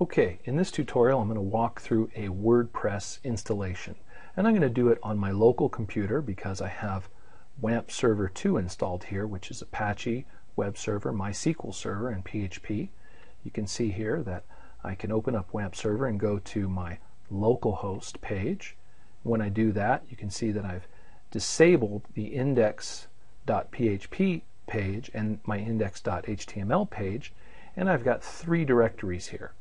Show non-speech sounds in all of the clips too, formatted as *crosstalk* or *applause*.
Okay, in this tutorial I'm going to walk through a WordPress installation. And I'm going to do it on my local computer because I have WAMP Server 2 installed here, which is Apache Web Server, MySQL Server, and PHP. You can see here that I can open up WAMP Server and go to my localhost page. When I do that, you can see that I've disabled the index.php page and my index.html page, and I've got three directories here.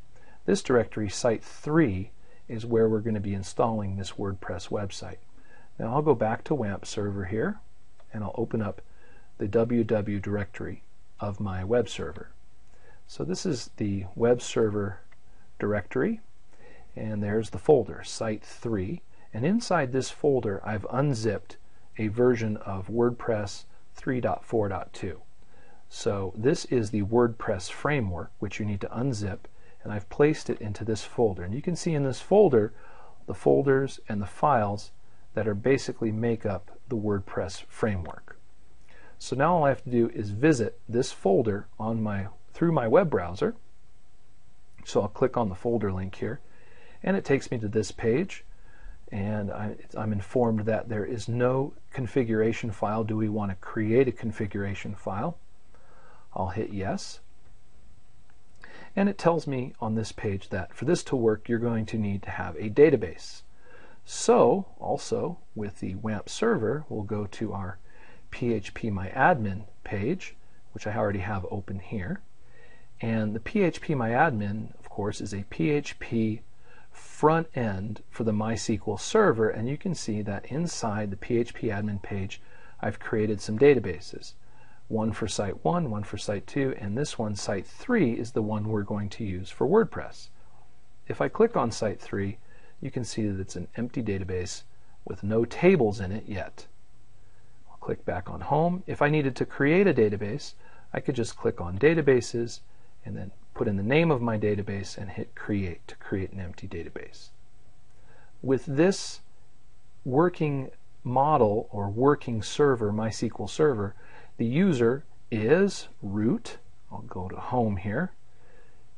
This directory, site 3, is where we're going to be installing this WordPress website. Now I'll go back to WAMP server here and I'll open up the www directory of my web server. So this is the web server directory and there's the folder, site 3. And inside this folder I've unzipped a version of WordPress 3.4.2. So this is the WordPress framework which you need to unzip and I've placed it into this folder. And you can see in this folder the folders and the files that are basically make up the WordPress framework. So now all I have to do is visit this folder on my through my web browser. So I'll click on the folder link here and it takes me to this page and I, am informed that there is no configuration file. Do we want to create a configuration file? I'll hit yes and it tells me on this page that for this to work, you're going to need to have a database. So, also with the WAMP server, we'll go to our phpMyAdmin page, which I already have open here. And the phpMyAdmin, of course, is a PHP front end for the MySQL server, and you can see that inside the phpAdmin page, I've created some databases one for site 1, one for site 2, and this one, site 3, is the one we're going to use for WordPress. If I click on site 3, you can see that it's an empty database with no tables in it yet. I'll click back on Home. If I needed to create a database, I could just click on Databases and then put in the name of my database and hit Create to create an empty database. With this working model or working server, MySQL server, the user is root. I'll go to home here.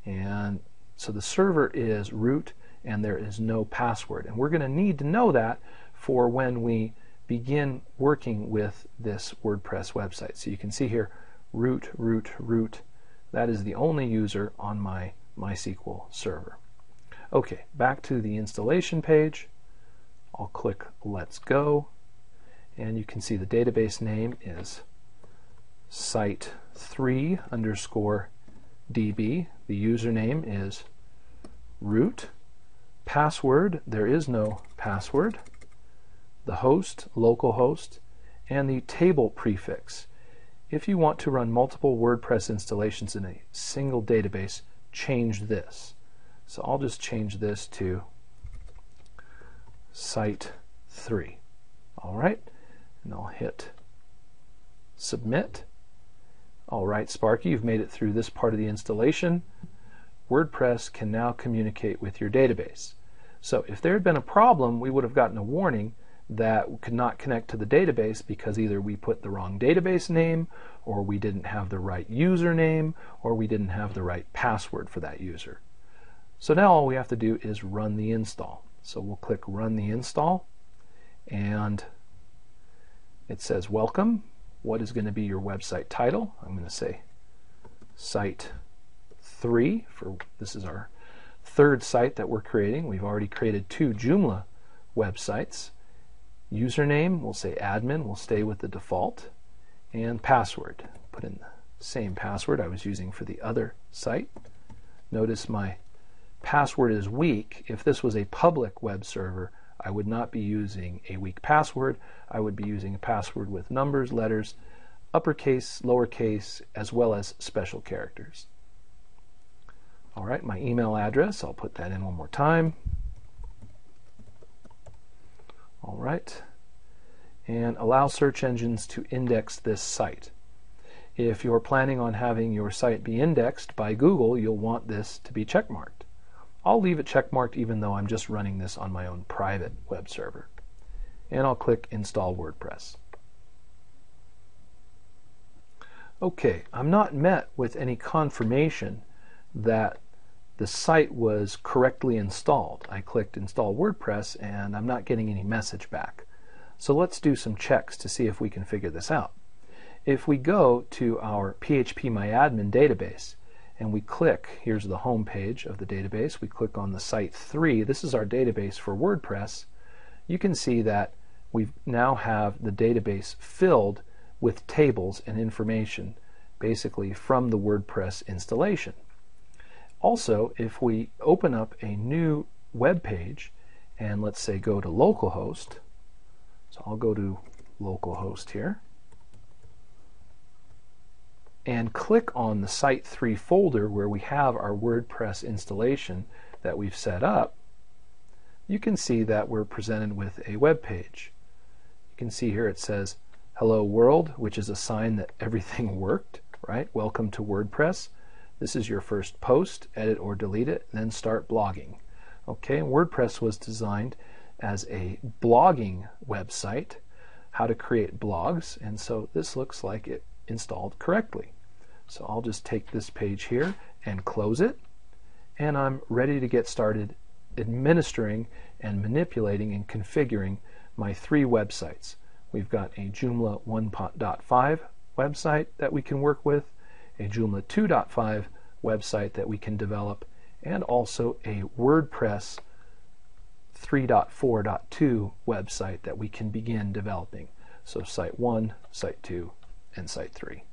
And so the server is root and there is no password. And we're going to need to know that for when we begin working with this WordPress website. So you can see here root, root, root. That is the only user on my MySQL server. Okay, back to the installation page. I'll click Let's Go. And you can see the database name is site 3 underscore db. The username is root. Password, there is no password. The host, localhost, and the table prefix. If you want to run multiple WordPress installations in a single database, change this. So I'll just change this to site 3. All right, and I'll hit submit. All right, Sparky, you've made it through this part of the installation. WordPress can now communicate with your database. So if there had been a problem, we would have gotten a warning that we could not connect to the database because either we put the wrong database name, or we didn't have the right username, or we didn't have the right password for that user. So now all we have to do is run the install. So we'll click Run the Install, and it says Welcome what is going to be your website title. I'm going to say site 3 for this is our third site that we're creating. We've already created two Joomla websites. Username, we'll say admin, we'll stay with the default. And password, put in the same password I was using for the other site. Notice my password is weak. If this was a public web server, I would not be using a weak password. I would be using a password with numbers, letters, uppercase, lowercase, as well as special characters. All right, my email address, I'll put that in one more time. All right, and allow search engines to index this site. If you're planning on having your site be indexed by Google, you'll want this to be checkmarked. I'll leave it checkmarked even though I'm just running this on my own private web server. And I'll click Install WordPress. Okay, I'm not met with any confirmation that the site was correctly installed. I clicked install WordPress and I'm not getting any message back. So let's do some checks to see if we can figure this out. If we go to our PHP phpMyAdmin database and we click, here's the home page of the database, we click on the site 3, this is our database for WordPress, you can see that we now have the database filled with tables and information basically from the WordPress installation. Also, if we open up a new web page and let's say go to localhost, so I'll go to localhost here and click on the Site 3 folder where we have our WordPress installation that we've set up, you can see that we're presented with a web page. You can see here it says hello world, which is a sign that *laughs* everything worked, right? Welcome to WordPress. This is your first post, edit or delete it, then start blogging. Okay, WordPress was designed as a blogging website, how to create blogs, and so this looks like it installed correctly. So I'll just take this page here and close it, and I'm ready to get started administering and manipulating and configuring my three websites. We've got a Joomla 1.5 website that we can work with, a Joomla 2.5 website that we can develop, and also a WordPress 3.4.2 website that we can begin developing. So site 1, site 2, and site 3.